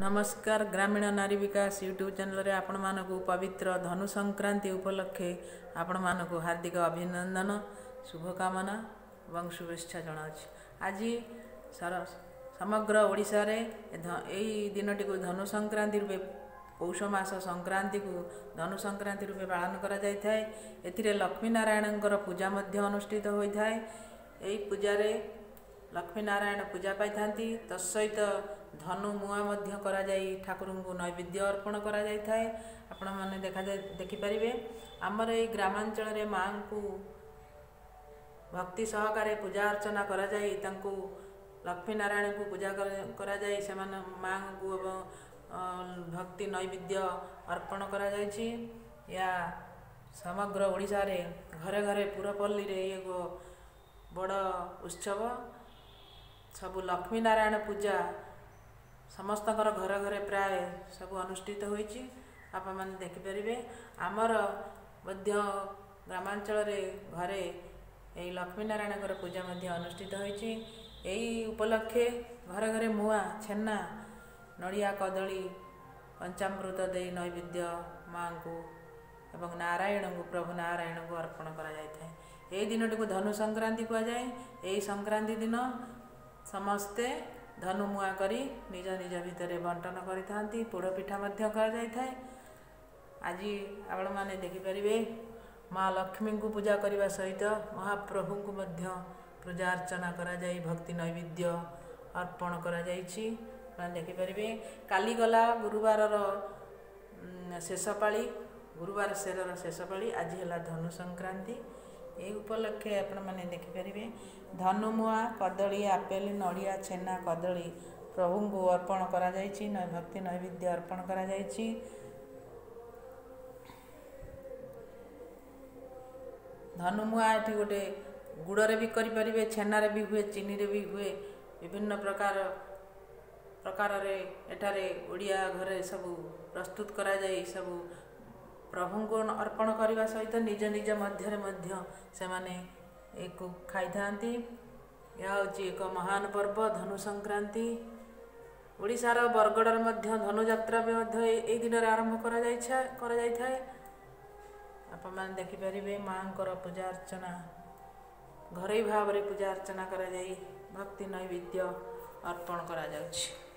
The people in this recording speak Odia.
ନମସ୍କାର ଗ୍ରାମୀଣ ନାରୀ ବିକାଶ ୟୁଟ୍ୟୁବ୍ ଚ୍ୟାନେଲରେ ଆପଣମାନଙ୍କୁ ପବିତ୍ର ଧନୁ ସଂକ୍ରାନ୍ତି ଉପଲକ୍ଷେ ଆପଣମାନଙ୍କୁ ହାର୍ଦ୍ଦିକ ଅଭିନନ୍ଦନ ଶୁଭକାମନା ଏବଂ ଶୁଭେଚ୍ଛା ଜଣାଉଛି। ଆଜି ସମଗ୍ର ଓଡ଼ିଶାରେ ଏହି ଦିନଟିକୁ ଧନୁ ସଂକ୍ରାନ୍ତି ରୂପେ ପୌଷ ମାସ ସଂକ୍ରାନ୍ତିକୁ ଧନୁ ସଂକ୍ରାନ୍ତି ରୂପେ ପାଳନ କରାଯାଇଥାଏ। ଏଥିରେ ଲକ୍ଷ୍ମୀ ନାରାୟଣଙ୍କର ପୂଜା ମଧ୍ୟ ଅନୁଷ୍ଠିତ ହୋଇଥାଏ। ଏହି ପୂଜାରେ ଲକ୍ଷ୍ମୀ ନାରାୟଣ ପୂଜା ପାଇଥାନ୍ତି। ତତ୍ସହିତ ଧନୁ ମୁଆଁ ମଧ୍ୟ କରାଯାଇ ଠାକୁରଙ୍କୁ ନୈବେଦ୍ୟ ଅର୍ପଣ କରାଯାଇଥାଏ। ଆପଣମାନେ ଦେଖାଯାଇ ଦେଖିପାରିବେ। ଆମର ଏହି ଗ୍ରାମାଞ୍ଚଳରେ ମାଆଙ୍କୁ ଭକ୍ତି ସହକାରେ ପୂଜା ଅର୍ଚ୍ଚନା କରାଯାଇ ତାଙ୍କୁ ଲକ୍ଷ୍ମୀ ନାରାୟଣଙ୍କୁ ପୂଜା କରାଯାଇ ସେମାନେ ମାଆଙ୍କୁ ଏବଂ ଭକ୍ତି ନୈବେଦ୍ୟ ଅର୍ପଣ କରାଯାଇଛି। ଏହା ସମଗ୍ର ଓଡ଼ିଶାରେ ଘରେ ଘରେ ପୁରପଲ୍ଲୀରେ ଏକ ବଡ଼ ଉତ୍ସବ। ସବୁ ଲକ୍ଷ୍ମୀ ନାରାୟଣ ପୂଜା ସମସ୍ତଙ୍କର ଘରେ ଘରେ ପ୍ରାୟ ସବୁ ଅନୁଷ୍ଠିତ ହୋଇଛି। ଆପଣମାନେ ଦେଖିପାରିବେ ଆମର ମଧ୍ୟ ଗ୍ରାମାଞ୍ଚଳରେ ଘରେ ଏହି ଲକ୍ଷ୍ମୀ ନାରାୟଣଙ୍କର ପୂଜା ମଧ୍ୟ ଅନୁଷ୍ଠିତ ହୋଇଛି। ଏହି ଉପଲକ୍ଷେ ଘରେ ଘରେ ମୁଆଁ ଛେନା ନଡ଼ିଆ କଦଳୀ ପଞ୍ଚାମୃତ ଦେଇ ନୈବେଦ୍ୟ ମାଆଙ୍କୁ ଏବଂ ନାରାୟଣଙ୍କୁ ପ୍ରଭୁ ନାରାୟଣଙ୍କୁ ଅର୍ପଣ କରାଯାଇଥାଏ। ଏହି ଦିନଟିକୁ ଧନୁ ସଂକ୍ରାନ୍ତି କୁହାଯାଏ। ଏହି ସଂକ୍ରାନ୍ତି ଦିନ ସମସ୍ତେ ଧନୁ ମୁଆଁ କରି ନିଜ ନିଜ ଭିତରେ ବଣ୍ଟନ କରିଥାନ୍ତି। ପୋଡ଼ ପିଠା ମଧ୍ୟ କରାଯାଇଥାଏ। ଆଜି ଆପଣମାନେ ଦେଖିପାରିବେ ମା ଲକ୍ଷ୍ମୀଙ୍କୁ ପୂଜା କରିବା ସହିତ ମହାପ୍ରଭୁଙ୍କୁ ମଧ୍ୟ ପୂଜା ଅର୍ଚ୍ଚନା କରାଯାଇ ଭକ୍ତି ନୈବେଦ୍ୟ ଅର୍ପଣ କରାଯାଇଛି। ଆପଣ ଦେଖିପାରିବେ କାଲି ଗଲା ଗୁରୁବାରର ଶେଷ ପାଳି ଗୁରୁବାର ସେରର ଶେଷ ପାଳି ଆଜି ହେଲା ଧନୁ ସଂକ୍ରାନ୍ତି ଏହି ଉପଲକ୍ଷେ ଆପଣମାନେ ଦେଖିପାରିବେ ଧନୁମୁଆ କଦଳୀ ଆପେଲ ନଡ଼ିଆ ଛେନା କଦଳୀ ପ୍ରଭୁଙ୍କୁ ଅର୍ପଣ କରାଯାଇଛି। ଭକ୍ତି ନୈବେଦ୍ୟ ଅର୍ପଣ କରାଯାଇଛି। ଧନୁମୁଆ ଏଠି ଗୋଟେ ଗୁଡ଼ରେ ବି କରିପାରିବେ ଛେନାରେ ବି ହୁଏ ଚିନିରେ ବି ହୁଏ ବିଭିନ୍ନ ପ୍ରକାର ପ୍ରକାରରେ ଏଠାରେ ଓଡ଼ିଆ ଘରେ ସବୁ ପ୍ରସ୍ତୁତ କରାଯାଇ ସବୁ ପ୍ରଭୁଙ୍କୁ ଅର୍ପଣ କରିବା ସହିତ ନିଜ ନିଜ ମଧ୍ୟରେ ମଧ୍ୟ ସେମାନେ ଏକୁ ଖାଇଥାନ୍ତି। ଏହା ହେଉଛି ଏକ ମହାନ ପର୍ବ ଧନୁ ସଂକ୍ରାନ୍ତି। ଓଡ଼ିଶାର ବରଗଡ଼ରେ ମଧ୍ୟ ଧନୁଯାତ୍ରା ବି ମଧ୍ୟ ଏଇ ଦିନରେ ଆରମ୍ଭ କରାଯାଇଥାଏ କରାଯାଇଥାଏ। ଆପଣମାନେ ଦେଖିପାରିବେ ମାଆଙ୍କର ପୂଜା ଅର୍ଚ୍ଚନା। ଘରୋଇ ଭାବରେ ପୂଜା ଅର୍ଚ୍ଚନା କରାଯାଇ ଭକ୍ତି ନୈବେଦ୍ୟ ଅର୍ପଣ କରାଯାଉଛି।